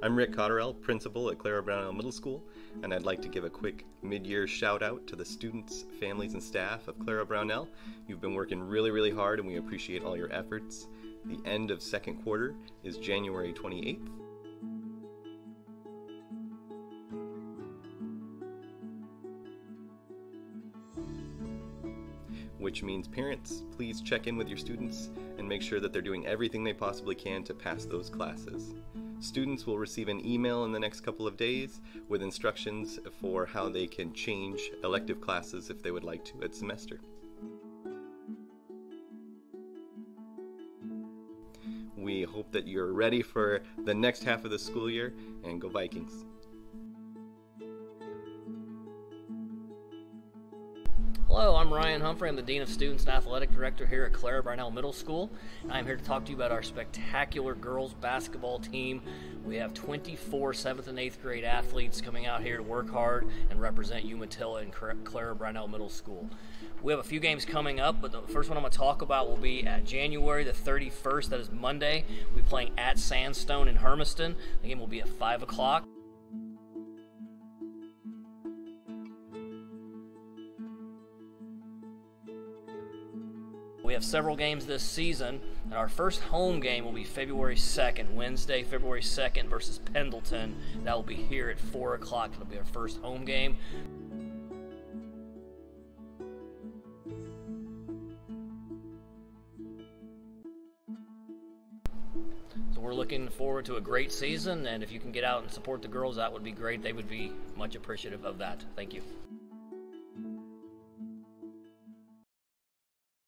I'm Rick Cotterell, principal at Clara Brownell Middle School, and I'd like to give a quick mid year shout out to the students, families, and staff of Clara Brownell. You've been working really, really hard, and we appreciate all your efforts. The end of second quarter is January 28th. Which means parents, please check in with your students and make sure that they're doing everything they possibly can to pass those classes. Students will receive an email in the next couple of days with instructions for how they can change elective classes if they would like to at semester. We hope that you're ready for the next half of the school year and go Vikings. Hello, I'm Ryan Humphrey. I'm the Dean of Students and Athletic Director here at Clara Brownell Middle School. I'm here to talk to you about our spectacular girls basketball team. We have 24 7th and 8th grade athletes coming out here to work hard and represent Umatilla and Clara Brownell Middle School. We have a few games coming up, but the first one I'm going to talk about will be at January the 31st. That is Monday. We'll be playing at Sandstone in Hermiston. The game will be at 5 o'clock. We have several games this season, and our first home game will be February 2nd, Wednesday, February 2nd versus Pendleton. That will be here at 4 o'clock. It'll be our first home game. So we're looking forward to a great season, and if you can get out and support the girls, that would be great. They would be much appreciative of that. Thank you.